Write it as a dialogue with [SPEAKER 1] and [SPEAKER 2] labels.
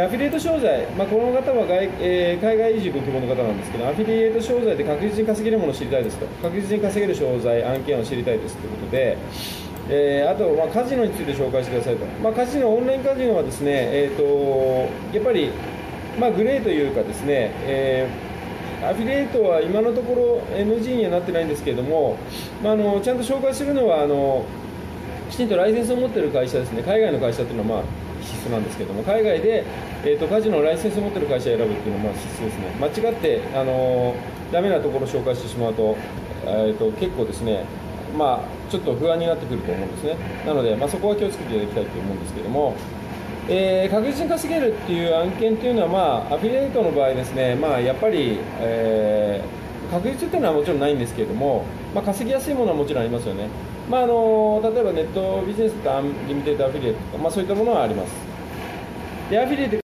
[SPEAKER 1] アフィリエイト商材、まあ、この方は外、えー、海外移住ご希望の方なんですけど、アフィリエイト商材で確実に稼げるものを知りたいですと、確実に稼げる商材、案件を知りたいですということで、えー、あと、まあ、カジノについて紹介してくださいと、まあ、カジノ、オンラインカジノはですね、えーと、やっぱり、まあ、グレーというかですね、えー、アフィリエイトは今のところ NG にはなってないんですけれども、まあ、あのちゃんと紹介するのはあのきちんとライセンスを持っている会社ですね、海外の会社というのは、まあ、必須なんですけども、海外で、えーと、カジノのライセンスを持っている会社を選ぶっていうのはまあ必須ですね、間違って、あのー、ダメなところを紹介してしまうと、えーと、結構ですね、まあ、ちょっと不安になってくると思うんですね、なので、まあ、そこは気をつけていただきたいと思うんですけども、えー、確実に稼げるっていう案件というのは、まあ、アフィリエイトの場合ですね、まあ、やっぱり、えー、確率っていうのはもちろんないんですけれども、まあ、稼ぎやすいものはもちろんありますよね。まあ、あの例えばネットビジネスとアンリミテッドアフィリエイトとか、まあ、そういったものはあります。でアフィリエ